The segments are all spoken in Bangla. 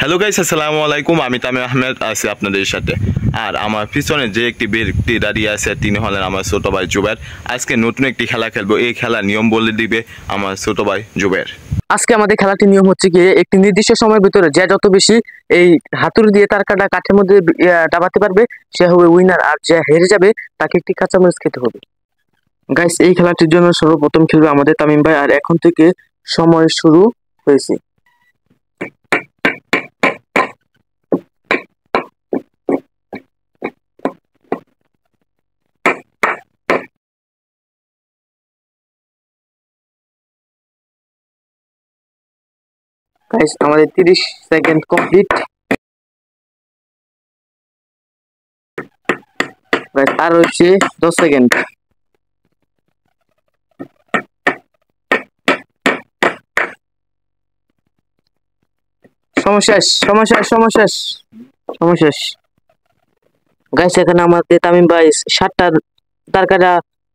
হ্যালো গাইস আসসালামু আলাইকুম আমি তামি আহমেদ, আছি আপনাদের সাথে। আর আমার পিছনে যে একটি ব্যক্তি দাঁড়িয়ে আছে, তিনি হলেন আমার ছোট ভাই জুবের। আজকে নতুন একটি খেলা খেলব। এই খেলার নিয়ম বলে দিবে আমার ছোট ভাই জুবের। আজকে আমাদের খেলাটির নিয়ম হচ্ছে কি, একটি নির্দিষ্ট সময়ের ভিতরে যে যত বেশি এই হাতুড়ি দিয়ে তার কাটা কাঠের মধ্যে ডাবাতে পারবে, সে হবে উইনার আর যে হেরে যাবে, তাকে একটি কাঁচামরিচ খেতে হবে। গাইস এই খেলাটির জন্য সর্বপ্রথম খেলবে আমাদের তামিম ভাই, আর এখন থেকে সময় শুরু হয়েছে। গাইস আমাদের তিরিশ সেকেন্ড কমপ্লিট আর হচ্ছে দশ সেকেন্ড সমস্যা সমস্যা সমস্যা সমস্যা গাইস এখানে আমাদের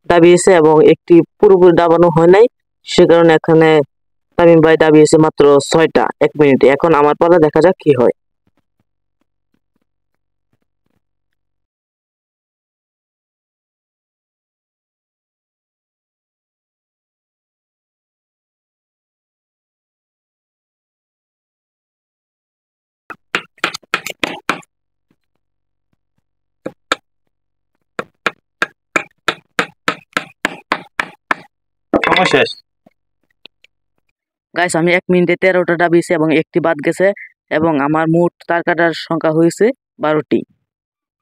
দাবিয়েছে এবং একটি পুরোপুরি দাবানো হয় নাই, সে কারণে এখানে তামিম ভাই দাবিয়েছে মাত্র ছয়টা, এক মিনিটে। এখন আমার পালা দেখা যাক কি হয়। সমস্যা গাইস, আমি এক মিনিটে তেরোটা দাবিয়েছি এবং একটি বাদ গেছে এবং আমার মোট তার কাটার সংখ্যা হয়েছে বারোটি।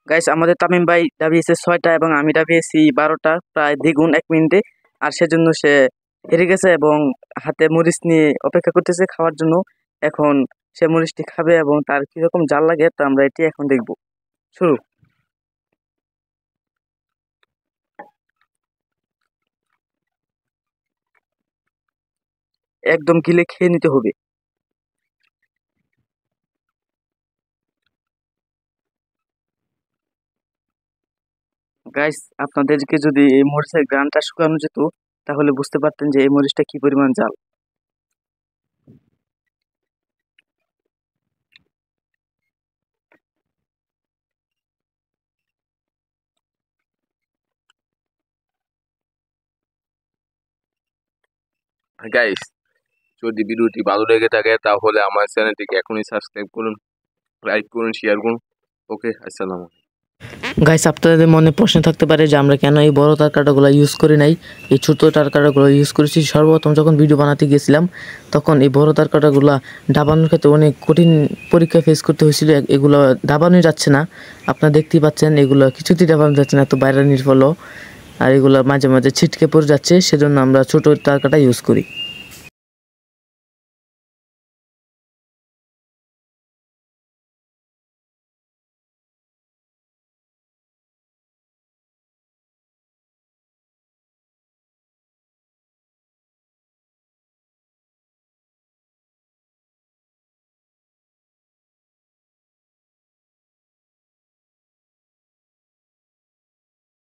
গাইস, আমাদের তামিম ভাই দাবিয়েছে ছয়টা এবং আমি ডাবিয়েছি বারোটা, প্রায় দ্বিগুণ এক মিনিটে। আর সেজন্য সে হেরে গেছে এবং হাতে মরিচ নিয়ে অপেক্ষা করতেছে খাওয়ার জন্য। এখন সে মরিচটি খাবে এবং তার কীরকম জাল লাগে তা আমরা এটি এখন দেখব। শুরু। একদম গিলে খেয়ে নিতে হবে। গাইস আপনাদেরকে যদি এই মরিচের গ্রানটা শুকানো যেত, তাহলে বুঝতে পারতেন যে এই মরিচটা কি পরিমাণ জাল। গাইস যদি ভিডিওটি ভালো লেগে থাকে, তাহলে আমার চ্যানেলটিকে এখনই সাবস্ক্রাইব করুন লাইক করুন শেয়ার করুন। ওকে আসসালামু গাইস আপনাদের মনে প্রশ্ন থাকতে পারে যে আমরা কেন এই বড় তারকাটাগুলো ইউজ করি নাই? এই ছোট তারকাটাগুলো ইউজ করেছি। সর্বপ্রথম যখন ভিডিও বানাতে গেছিলাম, তখন এই বড় তারকাটাগুলো দাবানোর ক্ষেত্রে অনেক কঠিন পরীক্ষা ফেস করতে হয়েছিল। এগুলো ডাবানোই যাচ্ছে না। আপনারা দেখতেই পাচ্ছেন, এগুলো কিছুতেই ডাবানো যাচ্ছে না তো বাইরে নির্ফলও আর এগুলো মাঝে মাঝে ছিটকে পড়ে যাচ্ছে, সেজন্য আমরা ছোট তারকাটা ইউজ করি।